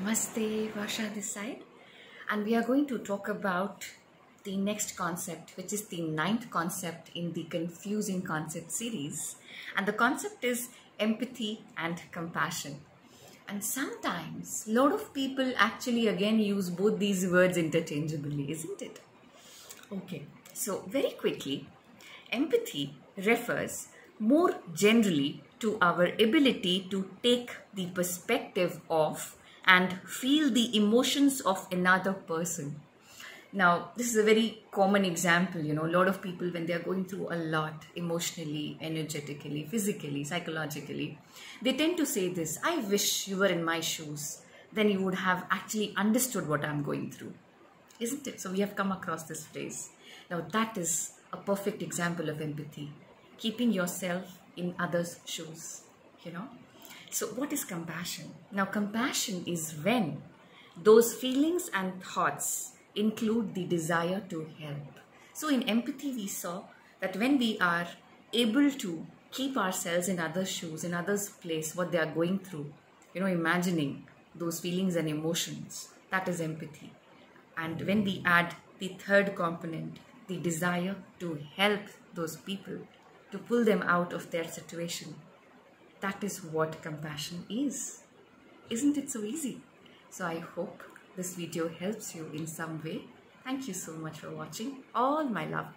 Namaste, Vasha this side, and we are going to talk about the next concept, which is the ninth concept in the Confusing Concept series. And the concept is empathy and compassion. And sometimes, a lot of people actually again use both these words interchangeably, isn't it? Okay, so very quickly, empathy refers more generally to our ability to take the perspective of and feel the emotions of another person. Now, this is a very common example. You know, a lot of people, when they are going through a lot emotionally, energetically, physically, psychologically, they tend to say this I wish you were in my shoes. Then you would have actually understood what I'm going through. Isn't it? So, we have come across this phrase. Now, that is a perfect example of empathy keeping yourself in others' shoes. You know? So, what is compassion? Now, compassion is when those feelings and thoughts include the desire to help. So, in empathy, we saw that when we are able to keep ourselves in others' shoes, in others' place, what they are going through, you know, imagining those feelings and emotions, that is empathy. And when we add the third component, the desire to help those people, to pull them out of their situation, that is what compassion is. Isn't it so easy? So I hope this video helps you in some way. Thank you so much for watching. All my love.